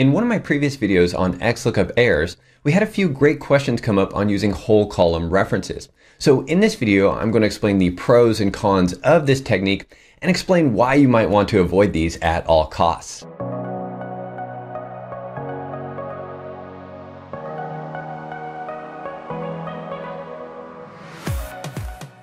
In one of my previous videos on XLOOKUP errors, we had a few great questions come up on using whole column references. So in this video, I'm going to explain the pros and cons of this technique and explain why you might want to avoid these at all costs.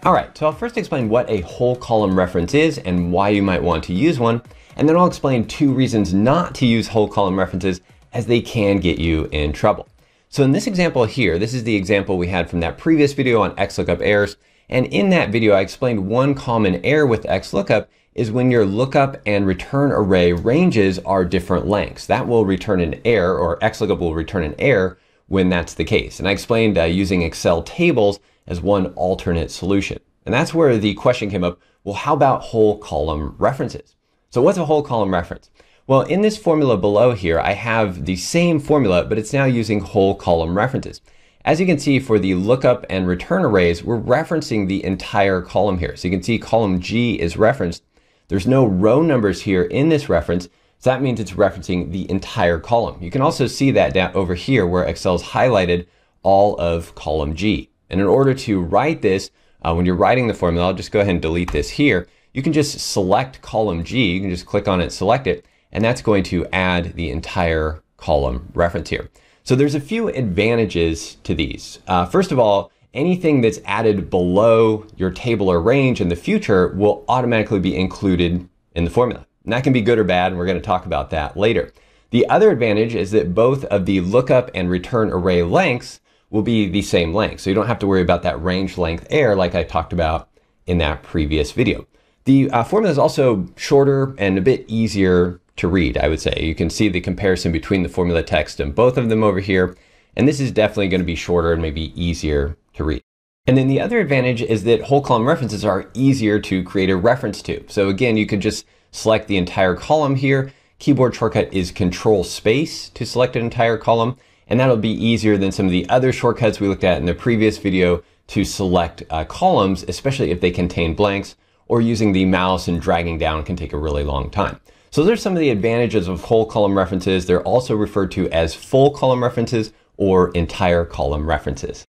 All right, so I'll first explain what a whole column reference is and why you might want to use one, and then I'll explain two reasons not to use whole column references as they can get you in trouble. So in this example here, this is the example we had from that previous video on XLOOKUP errors. And in that video, I explained one common error with XLOOKUP is when your lookup and return array ranges are different lengths. That will return an error or XLOOKUP will return an error when that's the case. And I explained uh, using Excel tables as one alternate solution. And that's where the question came up, well, how about whole column references? So what's a whole column reference? Well, in this formula below here, I have the same formula, but it's now using whole column references. As you can see for the lookup and return arrays, we're referencing the entire column here. So you can see column G is referenced. There's no row numbers here in this reference, so that means it's referencing the entire column. You can also see that down over here where Excel's highlighted all of column G. And in order to write this, uh, when you're writing the formula, I'll just go ahead and delete this here you can just select column G. You can just click on it, select it, and that's going to add the entire column reference here. So there's a few advantages to these. Uh, first of all, anything that's added below your table or range in the future will automatically be included in the formula. And that can be good or bad, and we're going to talk about that later. The other advantage is that both of the lookup and return array lengths will be the same length. So you don't have to worry about that range length error like I talked about in that previous video. The uh, formula is also shorter and a bit easier to read, I would say. You can see the comparison between the formula text and both of them over here. And this is definitely going to be shorter and maybe easier to read. And then the other advantage is that whole column references are easier to create a reference to. So again, you could just select the entire column here. Keyboard shortcut is control space to select an entire column. And that'll be easier than some of the other shortcuts we looked at in the previous video to select uh, columns, especially if they contain blanks or using the mouse and dragging down can take a really long time. So those are some of the advantages of whole column references. They're also referred to as full column references or entire column references.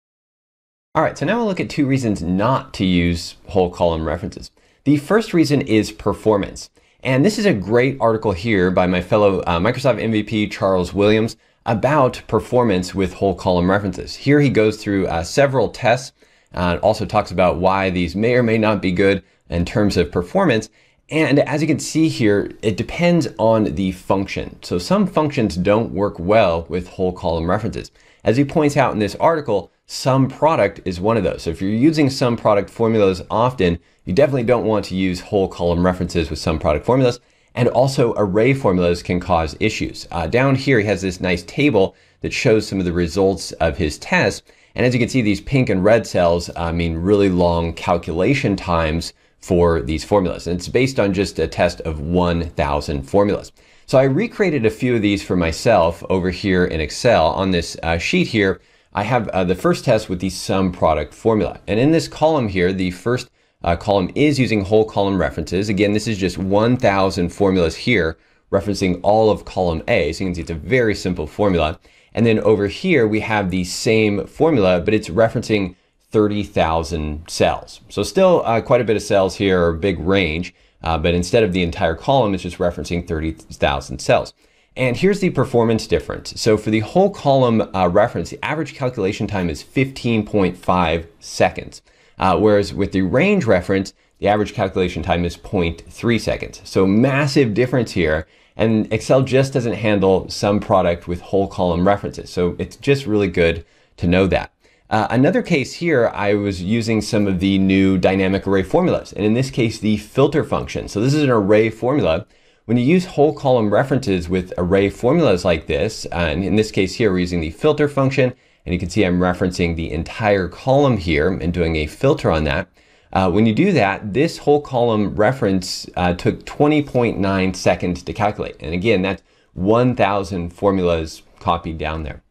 All right, so now we'll look at two reasons not to use whole column references. The first reason is performance. And this is a great article here by my fellow uh, Microsoft MVP, Charles Williams, about performance with whole column references. Here he goes through uh, several tests, uh, also talks about why these may or may not be good, in terms of performance. And as you can see here, it depends on the function. So some functions don't work well with whole column references. As he points out in this article, sum product is one of those. So if you're using sum product formulas often, you definitely don't want to use whole column references with sum product formulas. And also array formulas can cause issues. Uh, down here, he has this nice table that shows some of the results of his test. And as you can see, these pink and red cells uh, mean really long calculation times for these formulas. And it's based on just a test of 1,000 formulas. So I recreated a few of these for myself over here in Excel on this uh, sheet here. I have uh, the first test with the sum product formula. And in this column here, the first uh, column is using whole column references. Again, this is just 1,000 formulas here referencing all of column A. So you can see it's a very simple formula. And then over here, we have the same formula, but it's referencing 30,000 cells. So still uh, quite a bit of cells here, a big range, uh, but instead of the entire column, it's just referencing 30,000 cells. And here's the performance difference. So for the whole column uh, reference, the average calculation time is 15.5 seconds. Uh, whereas with the range reference, the average calculation time is 0.3 seconds. So massive difference here. And Excel just doesn't handle sum product with whole column references. So it's just really good to know that. Uh, another case here, I was using some of the new dynamic array formulas, and in this case, the filter function. So this is an array formula. When you use whole column references with array formulas like this, and in this case here, we're using the filter function, and you can see I'm referencing the entire column here and doing a filter on that. Uh, when you do that, this whole column reference uh, took 20.9 seconds to calculate. And again, that's 1,000 formulas copied down there.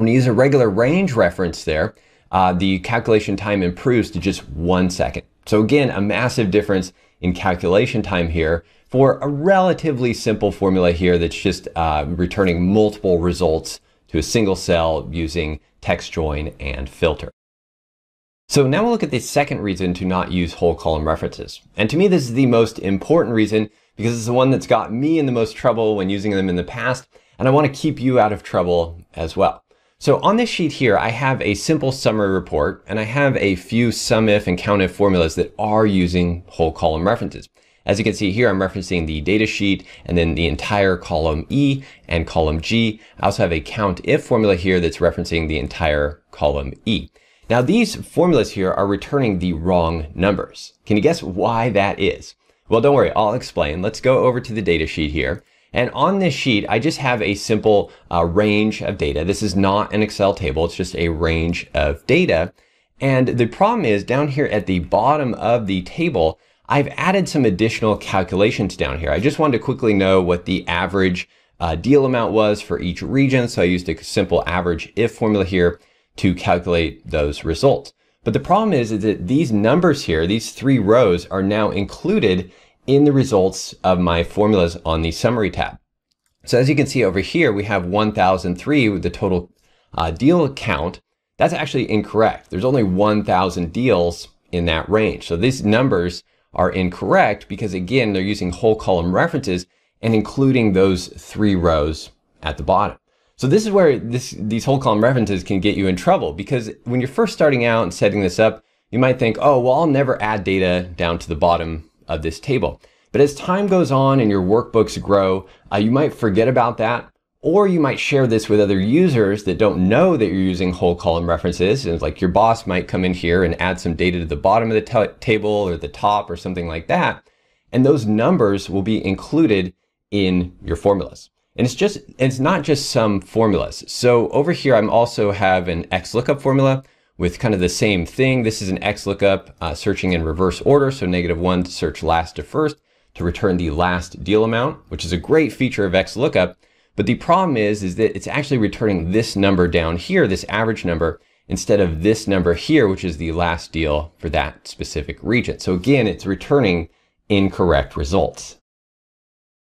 When you use a regular range reference there, uh, the calculation time improves to just one second. So again, a massive difference in calculation time here for a relatively simple formula here that's just uh, returning multiple results to a single cell using text join and filter. So now we'll look at the second reason to not use whole column references. And to me, this is the most important reason because it's the one that's got me in the most trouble when using them in the past. And I want to keep you out of trouble as well. So on this sheet here, I have a simple summary report and I have a few SUMIF and COUNTIF formulas that are using whole column references. As you can see here, I'm referencing the data sheet and then the entire column E and column G. I also have a COUNTIF formula here that's referencing the entire column E. Now these formulas here are returning the wrong numbers. Can you guess why that is? Well, don't worry, I'll explain. Let's go over to the data sheet here. And on this sheet, I just have a simple uh, range of data. This is not an Excel table. It's just a range of data. And the problem is down here at the bottom of the table, I've added some additional calculations down here. I just wanted to quickly know what the average uh, deal amount was for each region. So I used a simple average if formula here to calculate those results. But the problem is, is that these numbers here, these three rows are now included in the results of my formulas on the summary tab. So as you can see over here, we have 1003 with the total uh, deal count. That's actually incorrect. There's only 1000 deals in that range. So these numbers are incorrect because again, they're using whole column references and including those three rows at the bottom. So this is where this, these whole column references can get you in trouble because when you're first starting out and setting this up, you might think, oh, well, I'll never add data down to the bottom of this table. But as time goes on and your workbooks grow, uh, you might forget about that. Or you might share this with other users that don't know that you're using whole column references. And like your boss might come in here and add some data to the bottom of the table or the top or something like that. And those numbers will be included in your formulas. And it's just, it's not just some formulas. So over here, I'm also have an XLOOKUP formula with kind of the same thing. This is an XLOOKUP uh, searching in reverse order. So negative one to search last to first to return the last deal amount, which is a great feature of XLOOKUP. But the problem is, is that it's actually returning this number down here, this average number, instead of this number here, which is the last deal for that specific region. So again, it's returning incorrect results.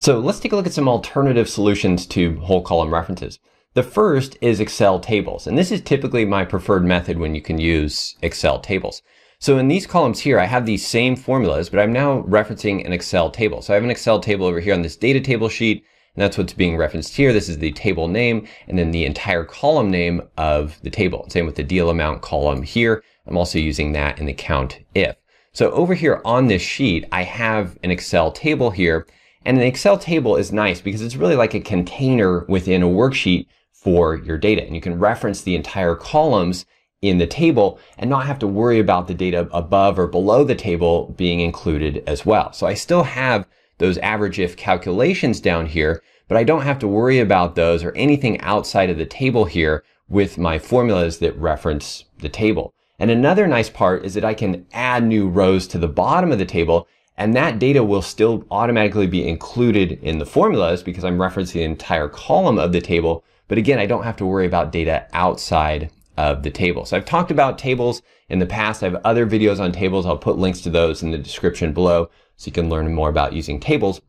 So let's take a look at some alternative solutions to whole column references. The first is Excel tables, and this is typically my preferred method when you can use Excel tables. So in these columns here, I have these same formulas, but I'm now referencing an Excel table. So I have an Excel table over here on this data table sheet, and that's what's being referenced here. This is the table name, and then the entire column name of the table. Same with the deal amount column here. I'm also using that in the count if. So over here on this sheet, I have an Excel table here, and an Excel table is nice because it's really like a container within a worksheet for your data. And you can reference the entire columns in the table and not have to worry about the data above or below the table being included as well. So I still have those average if calculations down here, but I don't have to worry about those or anything outside of the table here with my formulas that reference the table. And another nice part is that I can add new rows to the bottom of the table and that data will still automatically be included in the formulas because I'm referencing the entire column of the table. But again, I don't have to worry about data outside of the table. So I've talked about tables in the past. I have other videos on tables. I'll put links to those in the description below so you can learn more about using tables.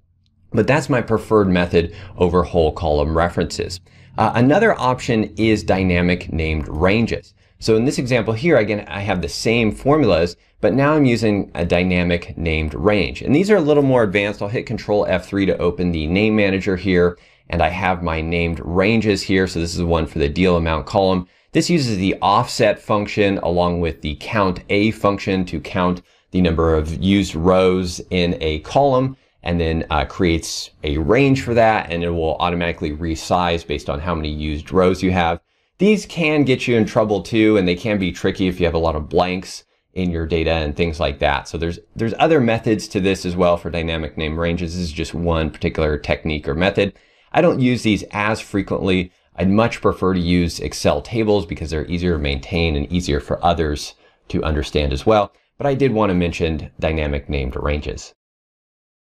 But that's my preferred method over whole column references. Uh, another option is dynamic named ranges. So in this example here, again, I have the same formulas, but now I'm using a dynamic named range. And these are a little more advanced. I'll hit Control F3 to open the name manager here. And I have my named ranges here. So this is one for the deal amount column. This uses the offset function along with the count A function to count the number of used rows in a column and then uh, creates a range for that and it will automatically resize based on how many used rows you have. These can get you in trouble too, and they can be tricky if you have a lot of blanks in your data and things like that. So there's there's other methods to this as well for dynamic name ranges. This is just one particular technique or method. I don't use these as frequently. I'd much prefer to use Excel tables because they're easier to maintain and easier for others to understand as well. But I did want to mention dynamic named ranges.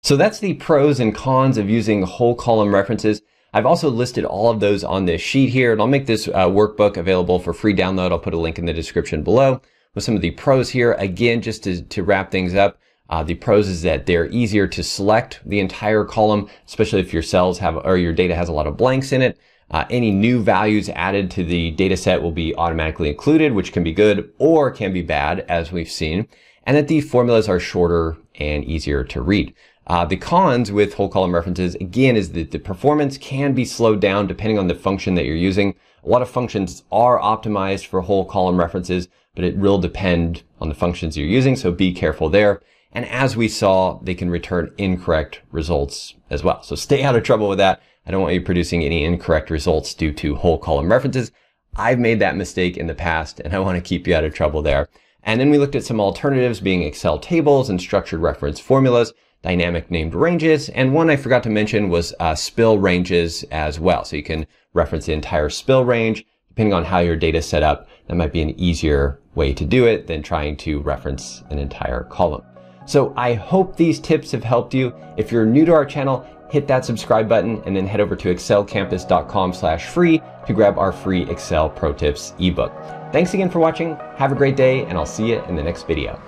So that's the pros and cons of using whole column references. I've also listed all of those on this sheet here, and I'll make this uh, workbook available for free download. I'll put a link in the description below with some of the pros here. Again, just to, to wrap things up, Uh, the pros is that they're easier to select the entire column, especially if your cells have or your data has a lot of blanks in it. Uh, any new values added to the data set will be automatically included, which can be good or can be bad, as we've seen. And that the formulas are shorter and easier to read. Uh, the cons with whole column references, again, is that the performance can be slowed down depending on the function that you're using. A lot of functions are optimized for whole column references, but it will depend on the functions you're using, so be careful there. And as we saw, they can return incorrect results as well. So stay out of trouble with that. I don't want you producing any incorrect results due to whole column references. I've made that mistake in the past and I want to keep you out of trouble there. And then we looked at some alternatives being Excel tables and structured reference formulas, dynamic named ranges, and one I forgot to mention was uh, spill ranges as well. So you can reference the entire spill range. Depending on how your data is set up, that might be an easier way to do it than trying to reference an entire column. So I hope these tips have helped you. If you're new to our channel, hit that subscribe button and then head over to excelcampus.com slash free to grab our free Excel Pro Tips ebook. Thanks again for watching. Have a great day and I'll see you in the next video.